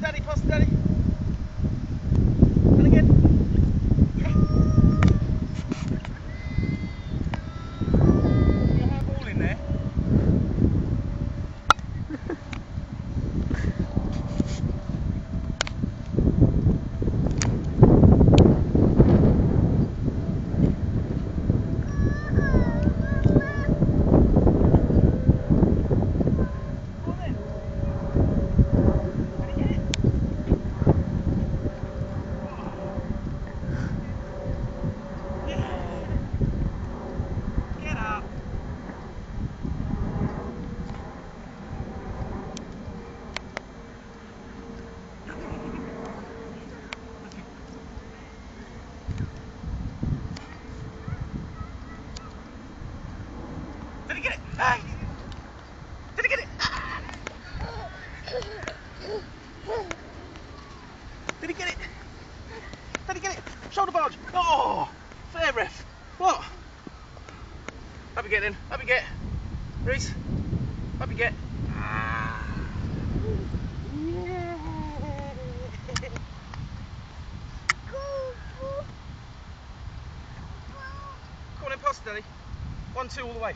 steady, pass steady. And again. You have ball in there. Go on then. Ready, get it. Yeah. Get up. Did he get it? Did he get it? Did he get it? Did he get it? Shoulder barge. Oh, fair ref. What? Up you get then. Up you get. Reece. Up you get. Ah. Come on in, Daddy. One, two, all the way.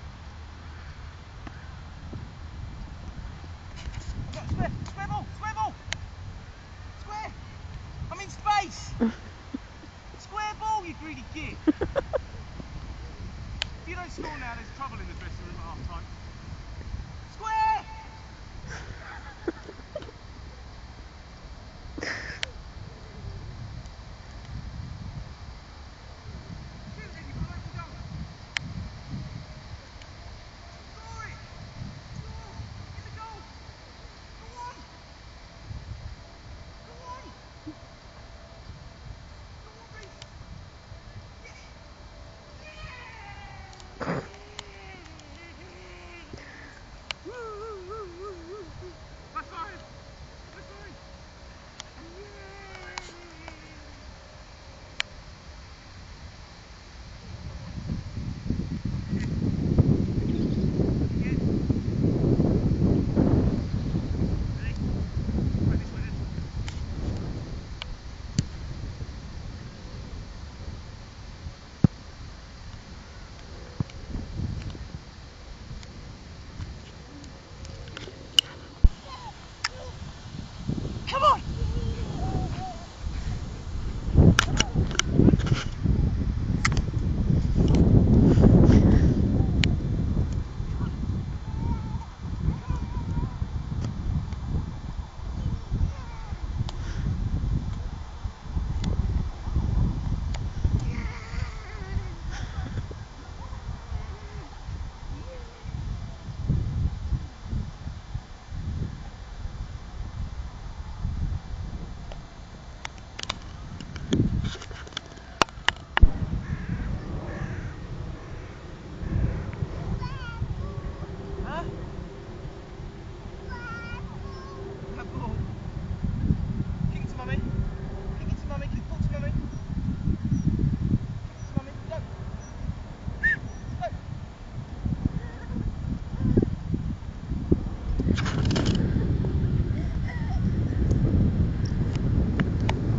别动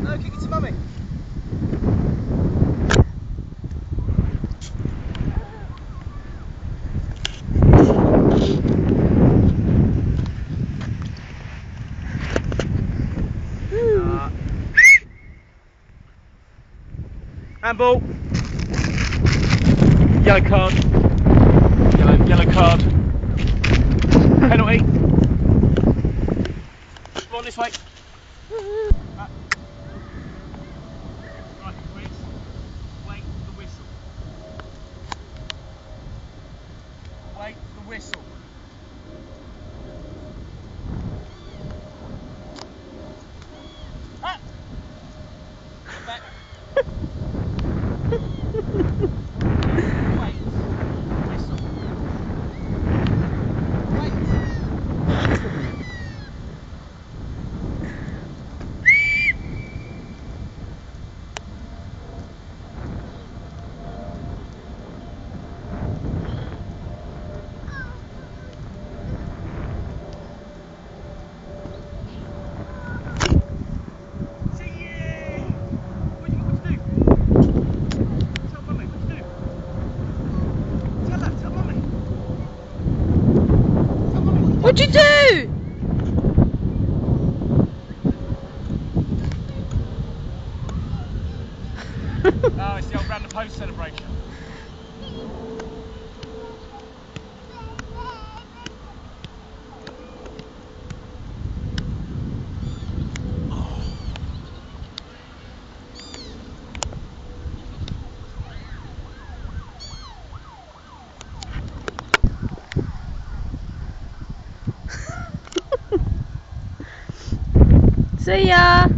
No, kick it to mummy. Uh, handball. Yellow card. Yellow, yellow card. Penalty. On this way. What'd you do? oh, it's the old random post celebration. 对呀